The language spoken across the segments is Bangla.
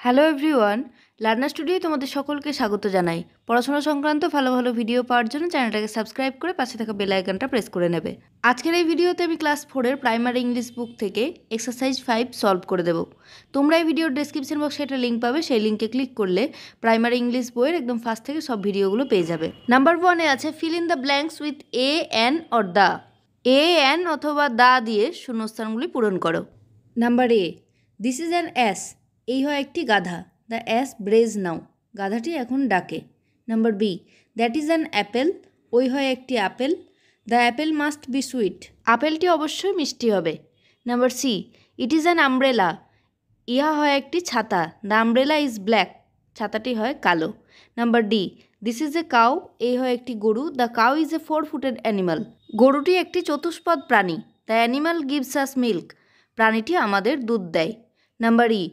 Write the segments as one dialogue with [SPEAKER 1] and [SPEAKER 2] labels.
[SPEAKER 1] হ্যালো এভরিওয়ান লার্নার স্টুডিওয় তোমাদের সকলকে স্বাগত জানাই। পড়াশোনা সংক্রান্ত ভালো ভালো ভিডিও পাওয়ার জন্য চ্যানেলটাকে সাবস্ক্রাইব করে পাশে থাকা বেল আইকনটা প্রেস করে নেবে। আজকের এই ভিডিওতে আমি ক্লাস ফোরের প্রাইমারি ইংলিশ বুক থেকে এক্সারসাইজ ফাইভ সলভ করে দেবো। তোমরা এই ভিডিওর ডেসক্রিপশন বক্সে একটা লিঙ্ক পাবে, সেই লিঙ্কে ক্লিক করলে প্রাইমারি ইংলিশ বইয়ের একদম ফার্স্ট থেকে সব ভিডিওগুলো পেয়ে যাবে। নাম্বার ওয়ানে আছে, fill in the blanks with a an or the a an অথবা দা দিয়ে শূন্যস্থানগুলি পূরণ করো। Number A, this is an ass এই হয় একটি গাধা দ্য অ্যাস ব্রেজ নাও গাধাটি এখন ডাকে। Number B that is an apple ওই হয় একটি apple the apple must be sweet আপেলটি অবশ্যই মিষ্টি হবে। Number C it is an umbrella ইহা হয় একটি ছাতা দ্য আমব্রেলা ইজ ব্ল্যাক ছাতাটি হয় কালো। Number D this is a cow এই হয় একটি গরু the cow is a four footed animal গরুটি একটি চতুষ্পদ প্রাণী the animal gives us milk প্রাণীটি আমাদের দুধ দেয়। নাম্বার ই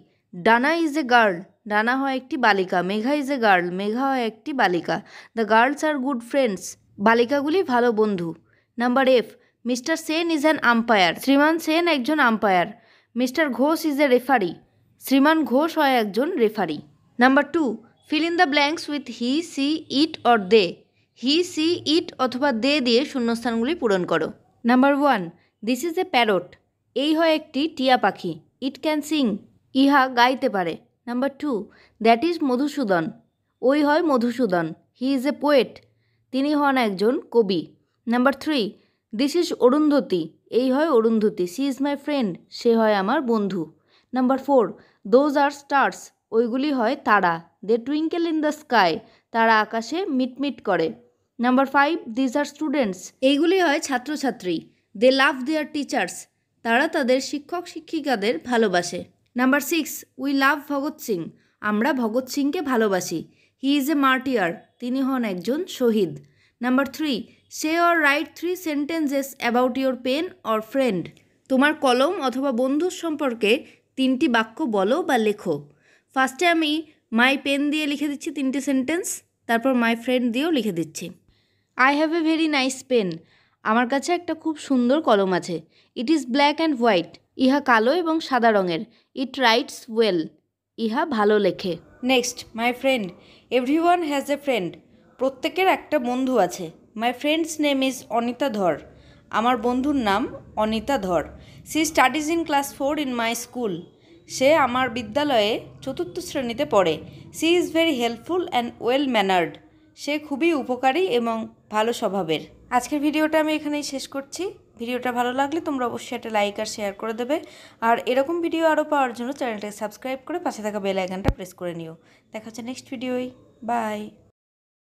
[SPEAKER 1] ডানা ইজ এ গার্ল ডানা হয় একটি বালিকা, Megha is a girl Megha হয় একটি বালিকা। The girls are good friends বালিকাগুলি ভালো বন্ধু। Number F mister Sen is an umpire শ্রীমান সেন একজন umpire mister Ghosh is a referee শ্রীমান ঘোষ হয় একজন referee number two fill in the blanks with he she it or they he she it অথবা দে দিয়ে শূন্যস্থানগুলি পূরণ করো। Number one this is a parrot এই হয় একটি টিয়া পাখি। ইট ক্যান সিং ইহা গাইতে পারে। Number two that is Madhusudan. ওই হয় Madhusudan. He is a poet তিনি হন একজন কবি। Number three this is Arundhati. এই হয় Arundhati. She is my friend সে হয় আমার বন্ধু। Number four those are stars ওইগুলি হয় তারা। They twinkle in the sky তারা আকাশে মিটমিট করে। Number five these are students এইগুলি হয় ছাত্রছাত্রী। দে লাভ দেয়ার টিচার্স তারা তাদের শিক্ষক শিক্ষিকাদের ভালোবাসে। Number six we love Bhagat Singh আমরা ভগৎ সিংকে ভালোবাসি। হি ইজ এ মার্টিয়ার তিনি হন একজন শহীদ। Number three say or write three sentences about your pen or friend তোমার কলম অথবা বন্ধুর সম্পর্কে তিনটি বাক্য বলো বা লেখো। ফার্স্টে আমি মাই পেন দিয়ে লিখে দিচ্ছি তিনটি সেন্টেন্স তারপর মাই ফ্রেন্ড দিয়েও লিখে দিচ্ছি। I have a very nice pen আমার কাছে একটা খুব সুন্দর কলম আছে। It is black and white ইহা কালো এবং সাদা রঙের। ইট রাইটস ওয়েল ইহা ভালো লেখে। Next my friend everyone has a friend প্রত্যেকের একটা বন্ধু আছে। My friend's name is Anita Dhar. আমার বন্ধুর নাম Anita Dhar. She studies in class four in my school সে আমার বিদ্যালয়ে চতুর্থ শ্রেণীতে পড়ে। She is very helpful and well mannered সে খুবই উপকারী এবং ভালো স্বভাবের। আজকের ভিডিওটা আমি এখানেই শেষ করছি। ভিডিওটা ভালো লাগলে তোমরা অবশ্যই একটা লাইক আর শেয়ার করে দেবে। আর এরকম ভিডিও আরও পাওয়ার জন্য চ্যানেলটাকে সাবস্ক্রাইব করে পাশে থাকা বেল আইকনটা প্রেস করে নিও। দেখা হচ্ছে নেক্সট ভিডিওই। বাই।